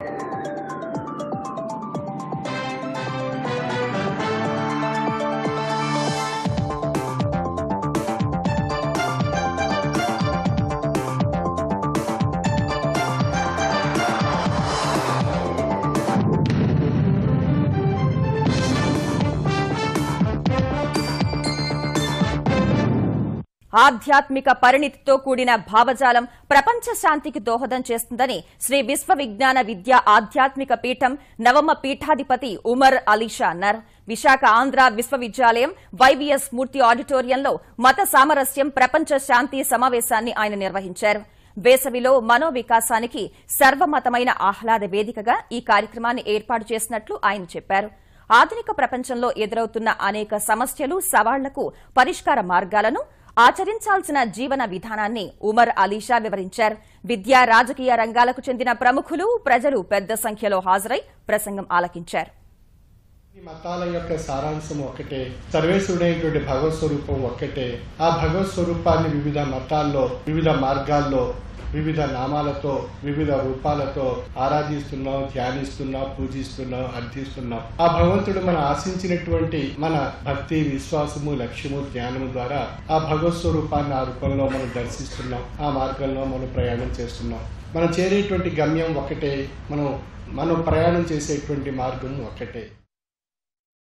you ఆధ్యాత్మిక పరిణితితో కూడిన భావజాలం ప్రపంచ శాంతికి దోహదం చేస్తుందని శ్రీ విశ్వ విజ్ఞాన విద్య ఆధ్యాత్మిక పీఠం నవమ పీఠాధిపతి ఉమర్ అలీషా అన్నారు. విశాఖ ఆంధ్ర విశ్వవిద్యాలయం వైవీఎస్ మూర్తి ఆడిటోరియంలో మత సామరస్యం ప్రపంచ శాంతి సమావేశాన్ని ఆయన నిర్వహించారు. వేసవిలో మనోవికాసానికి సర్వమతమైన ఆహ్లాద వేదికగా ఈ కార్యక్రమాన్ని ఏర్పాటు చేసినట్లు ఆయన చెప్పారు. ఆధునిక ప్రపంచంలో ఎదురవుతున్న అనేక సమస్యలు సవాళ్ళకు పరిష్కార మార్గాలను ఆచరించాల్సిన జీవన విధానాన్ని ఉమర్ అలీషా వివరించారు. విద్యా రాజకీయ రంగాలకు చెందిన ప్రముఖులు ప్రజలు పెద్ద సంఖ్యలో హాజరై ప్రసంగం ఆలకించారు. మతాల యొక్క సారాంశం ఒక్కటే సర్వేశ్వరుడైనటువంటి భగవత్ స్వరూపం ఒక్కటే. ఆ భగవత్ స్వరూపాన్ని వివిధ మతాల్లో వివిధ మార్గాల్లో వివిధ నామాలతో వివిధ రూపాలతో ఆరాధిస్తున్నాం ధ్యానిస్తున్నాం పూజిస్తున్నాం అర్థిస్తున్నాం ఆ భగవంతుడు మనం ఆశించినటువంటి మన భక్తి విశ్వాసము లక్ష్యము ధ్యానము ద్వారా ఆ భగవత్ స్వరూపాన్ని ఆ రూపంలో మనం దర్శిస్తున్నాం ఆ మార్గంలో మనం ప్రయాణం చేస్తున్నాం. మనం చేరేటువంటి గమ్యం ఒకటే మనం మనం ప్రయాణం చేసేటువంటి మార్గం ఒకటే